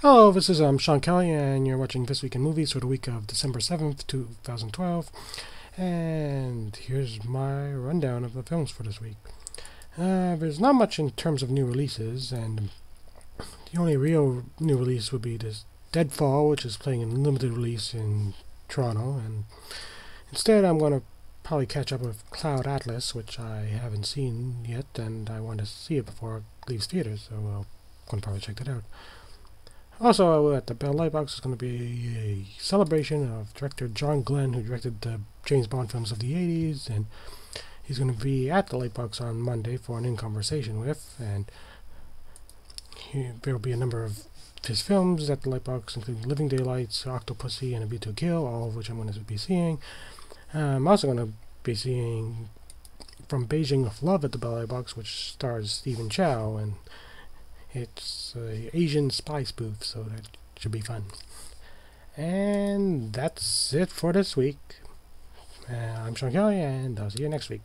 Hello, this is um, Sean Kelly, and you're watching This Week in Movies for the week of December 7th, 2012. And here's my rundown of the films for this week. Uh, there's not much in terms of new releases, and the only real new release would be this Deadfall, which is playing in limited release in Toronto. And instead, I'm going to probably catch up with Cloud Atlas, which I haven't seen yet, and I want to see it before it leaves theaters, so I'll going to probably check that out. Also, at the Bell Lightbox is going to be a celebration of director John Glen, who directed the James Bond films of the 80s, and he's going to be at the Lightbox on Monday for an in conversation with, and he, there will be a number of his films at the Lightbox, including Living Daylights, Octopussy, and A View to Kill, all of which I'm going to be seeing. Uh, I'm also going to be seeing From Beijing with Love at the Bell Lightbox, which stars Stephen Chow, and it's a Asian spy spoof, so that should be fun. And that's it for this week. Uh, I'm Sean Kelly, and I'll see you next week.